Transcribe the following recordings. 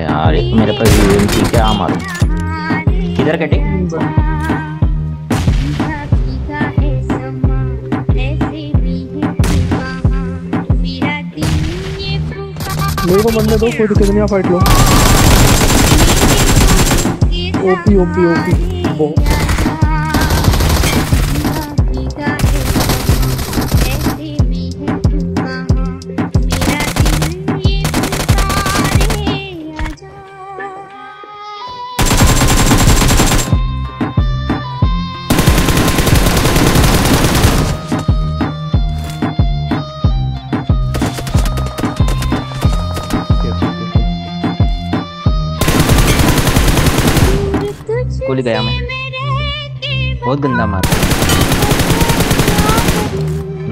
यार, एक मेरे पास यूएमपी क्या मारूं? किधर कटे मेरे को बनने दो, कोई दिक्कत नहीं फाइट लो। OP OP OP. बहुत गोली गया मैं। बहुत गंदा मार।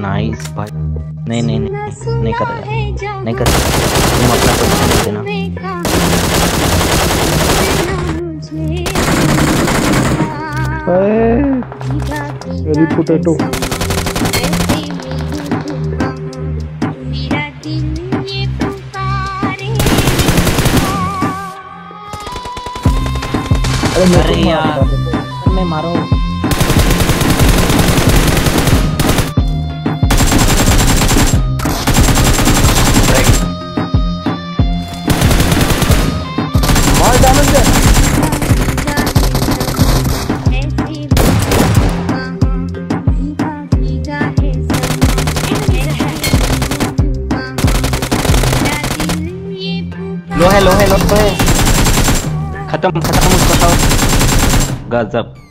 नाइस भाई। नहीं नहीं नहीं नहीं कर रहा। नहीं कर तुम अपना कुछ देना। अरे पोटैटो अरे यार मैं मारो मार डैमेज दे लो है लो है लो है खत्म खत्म गजब।